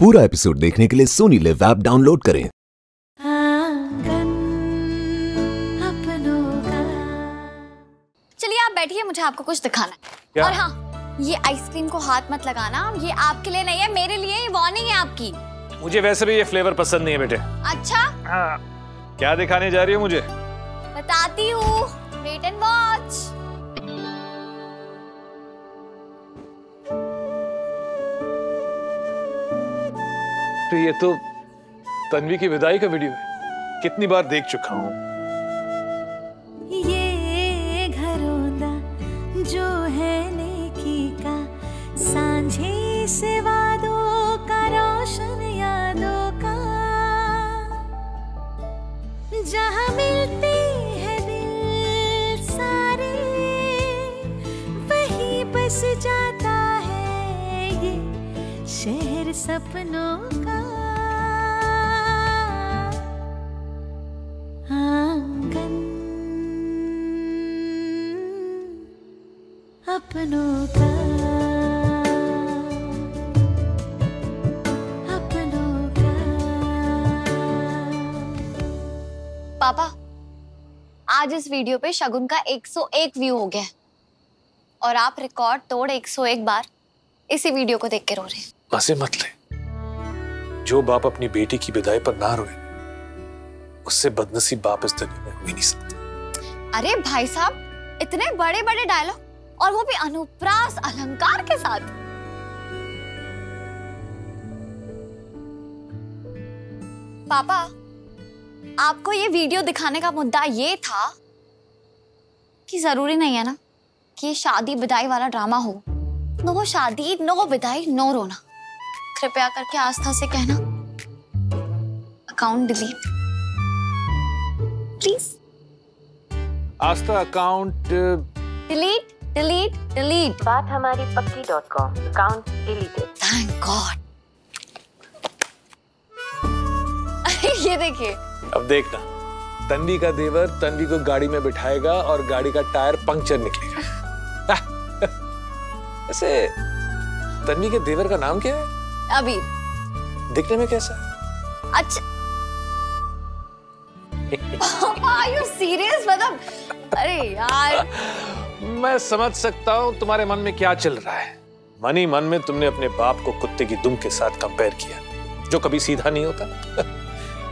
पूरा एपिसोड देखने के लिए सोनी लिव ऐप डाउनलोड करें। आँगन अपनों का। चलिए आप बैठिए मुझे आपको कुछ दिखाना है। क्या? और हाँ ये आइसक्रीम को हाथ मत लगाना ये आपके लिए नहीं है मेरे लिए ये वार्निंग है आपकी। मुझे वैसे भी ये फ्लेवर पसंद नहीं है बेटे। अच्छा? क्या दिखाने जा रही हो मुझे? बताती हूँ वेट एंड वॉच तो ये तो तन्वी की विदाई का वीडियो है। कितनी बार देख चुका हूँ। ये घरों जो है नेकी का, सांझे से शहर सपनों का। आँगन। अपनों का। अपनों का। पापा, आज इस वीडियो पे शगुन का 101 व्यू हो गया और आप रिकॉर्ड तोड़ 101 बार। इसी वीडियो को देख के रो रहे मज़े मत ले। जो बाप अपनी बेटी की विदाई पर ना रोए उससे बदनसीब बाप इस दुनिया में हो ही नहीं सकता। अरे भाई साहब इतने बड़े बड़े डायलॉग और वो भी अनुप्रास अलंकार के साथ। पापा आपको ये वीडियो दिखाने का मुद्दा ये था कि ज़रूरी नहीं है ना कि ये शादी विदाई वाला ड्रामा हो। नो शादी नो विदाई नो रोना। कृपया करके आस्था से कहना। Account delete. Please. Aastha account delete delete delete. बात हमारी पक्की dot com. Account deleted. Thank God. ये देखिए। अब देखना। तन्वी का देवर तन्वी को गाड़ी में बिठाएगा और गाड़ी का टायर पंक्चर निकलेगा। ऐसे तन्वी के देवर का नाम क्या है? अभी। दिखने में कैसा है? अच्छा। आर यू सीरियस मतलब अरे यार। मैं समझ सकता हूँ तुम्हारे मन में क्या चल रहा है। मन ही मन में तुमने अपने बाप को कुत्ते की दुम के साथ कंपेयर किया जो कभी सीधा नहीं होता।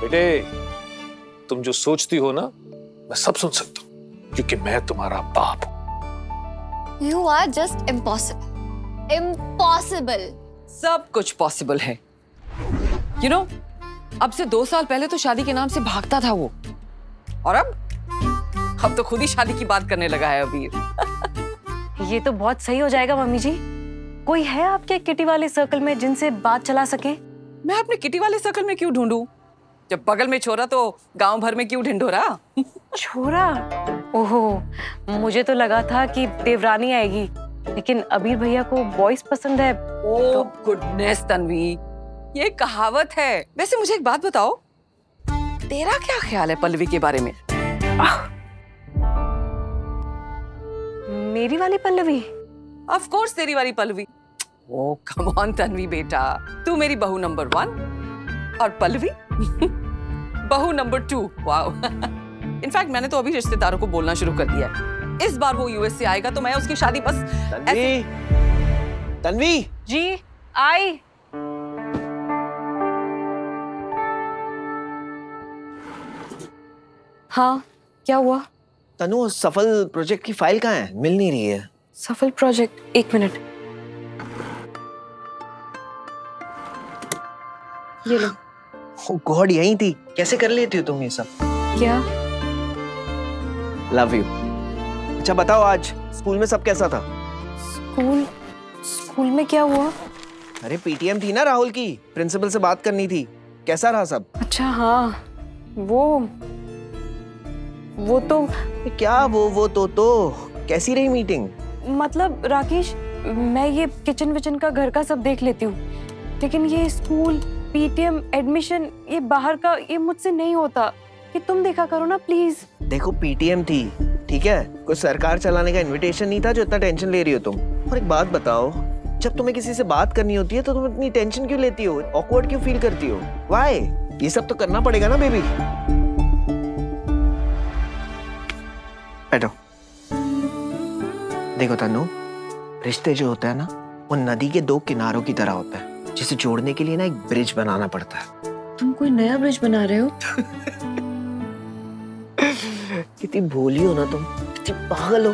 बेटे तुम जो सोचती हो ना मैं सब सुन सकता हूँ क्योंकि मैं तुम्हारा बाप हूँ। You are just impossible impossible सब कुछ पॉसिबल है। यू you नो know, अब से दो साल पहले तो शादी के नाम से भागता था वो। और अब अब तो खुद ही शादी की बात करने लगा है अभी। ये तो बहुत सही हो जाएगा मम्मी जी। कोई है आपके किटी वाले सर्कल में जिनसे बात चला सके? मैं अपने किटी वाले सर्कल में क्यों ढूंढूं? जब बगल में छोरा तो गाँव भर में क्यों ढिंढोरा? छोरा? ओहो मुझे तो लगा था कि देवरानी आएगी लेकिन अबीर भैया को बॉयज़ पसंद है। ओ गुडनेस तन्वी ये कहावत है। वैसे मुझे एक बात बताओ तेरा क्या ख्याल है पल्लवी के बारे में? मेरी वाली पल्लवी? ऑफ़ कोर्स तेरी वाली Pallavi. Oh come on Tanvi बेटा तू मेरी बहू नंबर वन और पल्लवी? बहू नंबर टू वाओ इनफैक्ट मैंने तो अभी रिश्तेदारों को बोलना शुरू कर दिया है। इस बार वो यूएस से आएगा तो मैं उसकी शादी बस तन्वी। तन्वी। जी आई। हाँ क्या हुआ? तनु सफल प्रोजेक्ट की फ़ाइल कहाँ है? मिल नहीं रही है। सफल प्रोजेक्ट एक मिनट ये लो। गॉड यही थी। कैसे कर लेती हो तुम ये सब? क्या? लव यू अच्छा बताओ आज स्कूल में सब कैसा था? स्कूल? स्कूल में क्या हुआ? अरे पीटीएम थी ना राहुल की। प्रिंसिपल से बात करनी थी। कैसा रहा सब? अच्छा हाँ। वो वो तो क्या वो वो तो तो। कैसी रही मीटिंग मतलब राकेश मैं ये किचन विचन का घर का सब देख लेती हूँ। लेकिन ये स्कूल पीटीएम एडमिशन ये बाहर का ये मुझसे नहीं होता। कि तुम देखा करो ना प्लीज़ देखो पीटीएम थी ठीक है? कोई सरकार चलाने का इनविटेशन नहीं था जो इतना टेंशन ले रही हो तुम। और एक बात बताओ जब तुम्हें किसी से बात करनी होती है तो तुम इतनी टेंशन क्यों लेती हो? ऑकवर्ड क्यों फील करती हो? वाई ये सब तो करना पड़ेगा ना बेबी बैठो। देखो तनु रिश्ते जो होता है ना वो नदी के दो किनारों की तरह होता है जिसे जोड़ने के लिए ना एक ब्रिज बनाना पड़ता है। तुम कोई नया ब्रिज बना रहे हो? कितनी भोली हो ना तुम। कितनी पागल हो।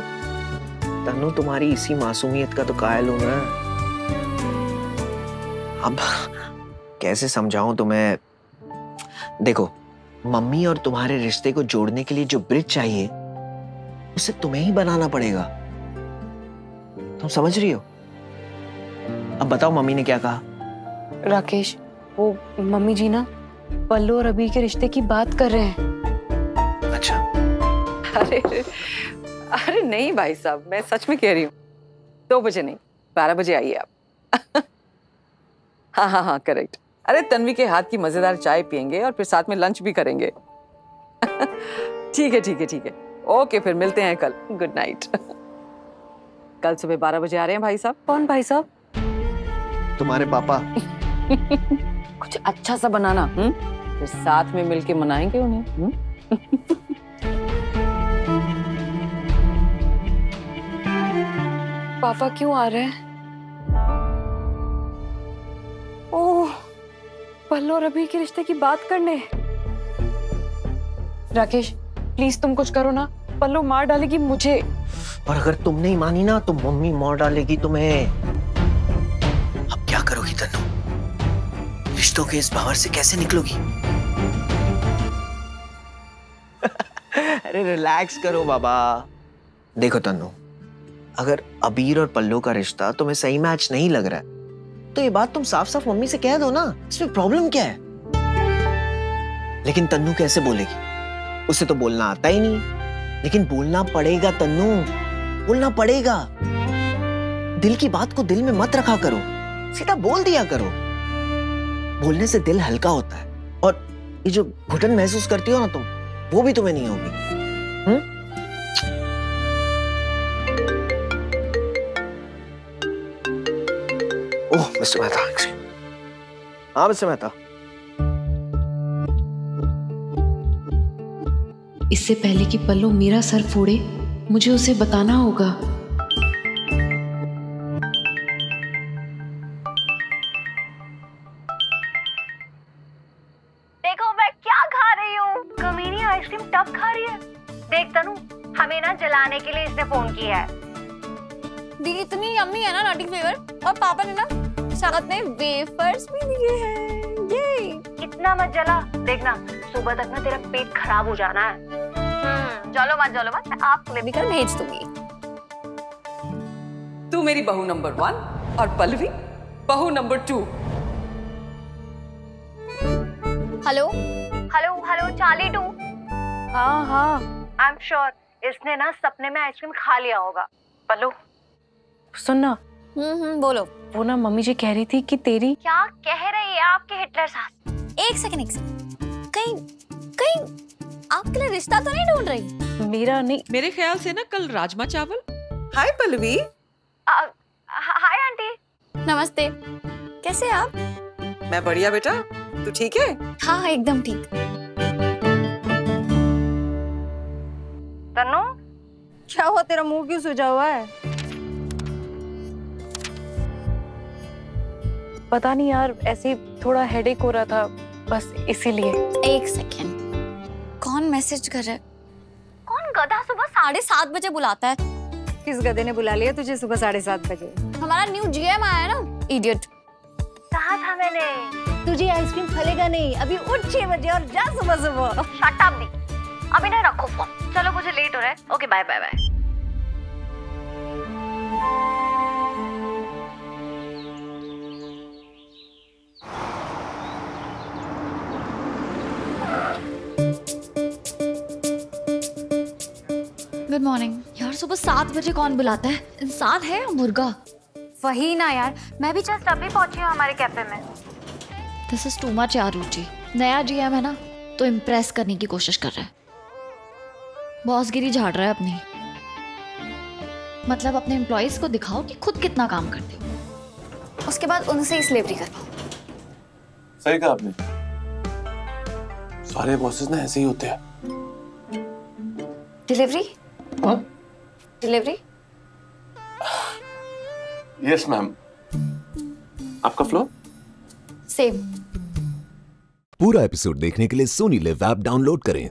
तनु तुम्हारी इसी मासूमियत का तो कायल हूँ। मैं अब कैसे समझाऊं तुम्हें? देखो, मम्मी और तुम्हारे रिश्ते को जोड़ने के लिए जो ब्रिज चाहिए, उसे तुम्हें ही बनाना पड़ेगा। तुम समझ रही हो? अब बताओ मम्मी ने क्या कहा? राकेश, वो मम्मी जी ना, पल्लू और अभी के रिश्ते की बात कर रहे हैं। अरे अरे नहीं भाई साहब मैं सच में कह रही हूँ। दो बजे नहीं बारह बजे आइए आप। हाँ हाँ हाँ करेक्ट अरे तन्वी के हाथ की मज़ेदार चाय पियेंगे और फिर साथ में लंच भी करेंगे। ठीक है ठीक है ठीक है। ओके फिर मिलते हैं कल। गुड नाइट कल सुबह बारह बजे आ रहे हैं भाई साहब। कौन भाई साहब? तुम्हारे पापा। कुछ अच्छा सा बनाना हुँ? फिर साथ में मिलके मनाएँगे उन्हें पापा क्यों आ रहे हैं? ओह, पल्लू अभी के रिश्ते की बात करने। राकेश प्लीज़ तुम कुछ करो ना। पल्लो मार डालेगी मुझे। और अगर तुम नहीं मानी ना तो मम्मी मार डालेगी तुम्हें। अब क्या करोगी तनु रिश्तों के इस भावर से कैसे निकलोगी? अरे रिलैक्स करो बाबा। देखो तनु अगर अबीर और पल्लू का रिश्ता तुम्हें सही मैच नहीं लग रहा है तो ये बात तुम साफ़ साफ़ मम्मी से कह दो ना, इसमें प्रॉब्लम क्या है? लेकिन तन्नू कैसे बोलेगी? उसे तो बोलना आता ही नहीं। लेकिन बोलना पड़ेगा तन्नू, बोलना पड़ेगा। दिल की बात को दिल में मत रखा करो, सीधा बोल दिया करो। बोलने से दिल हल्का होता है, और ये जो घुटन महसूस करती हो ना तुम, वो भी तुम्हें नहीं होगी। हम्म? ओह मिस्टर मेहता हाँ मिस्टर मेहता। इससे पहले कि पल्लू मेरा सर फोड़े मुझे उसे बताना होगा। देखो मैं क्या खा रही हूँ। कमीनी आइसक्रीम टब खा रही है। देख तनु हमें ना जलाने के लिए इसने फ़ोन किया है। दी इतनी यम्मी है ना नटी फ्लेवर और पापा ने ना साथ में वेफर्स भी दिए हैं। ये इतना मत जला। देखना सुबह तक ना तेरा पेट खराब हो जाना है। हम्म, चलो मत चलो मत मैं आपके लिए भी कल भेज दूँगी। तू मेरी बहू नंबर वन और पल्लवी बहू number two. Hello? Hello hello Charlie two. हाँ हाँ। आई एम श्योर इसने ना सपने में आइसक्रीम खा लिया होगा। पल्लू। सुनना हम्म हम्म बोलो। वो ना मम्मी जी कह रही थी कि तेरी क्या कह रही है आपके हिटलर सास? एक सेकंड एक सेकंड कहीं कहीं आपके लिए रिश्ता तो नहीं ढूंढ रही? मेरा नहीं मेरे ख्याल से ना कल राजमा चावल। हाय पल्लवी। Hi aunty. नमस्ते। कैसे हैं आप? मैं बढ़िया बेटा। तू ठीक है? हाँ हाँ एकदम ठीक। तनु क्या हुआ? तेरा मुँह क्यों सूजा हुआ है? पता नहीं यार ऐसे ही थोड़ा हेडेक हो रहा था बस इसीलिए। एक सेकेंड कौन मैसेज कर रहा है? कौन गधा सुबह साढ़े सात बजे बुलाता है? किस गधे ने बुला लिया तुझे सुबह साढ़े सात बजे? हमारा न्यू जीएम आया है ना इडियट कहा था मैंने? तुझे आइसक्रीम फलेगा नहीं अभी उठ छह बजे और जा सुबह सुबह। शट अप दी अभी ना रखो फ़ोन चलो मुझे लेट हो रहा है। Okay bye bye bye good morning यार सुबह सात बजे कौन बुलाता है? इंसान है या मुर्गा? वही ना यार मैं भी जस्ट अभी पहुँची हूँ हमारे कैफ़े में। दिस इज़ टू मच यार रुचि नया जीएम है ना तो इम्प्रेस करने की कोशिश कर रहा है। बॉसगिरी झाड़ रहा है अपनी। मतलब अपने एम्प्लॉयज़ को दिखाओ कि खुद कितना काम करते हो। उसके बाद उनसे ही डिलीवरी करवाओ सही कहा आपने। सारे बॉसेस ना ऐसे ही होते हैं। डिलीवरी डिलीवरी यस मैम आपका फ्लो सेम पूरा एपिसोड देखने के लिए सोनी लिव ऐप डाउनलोड करें।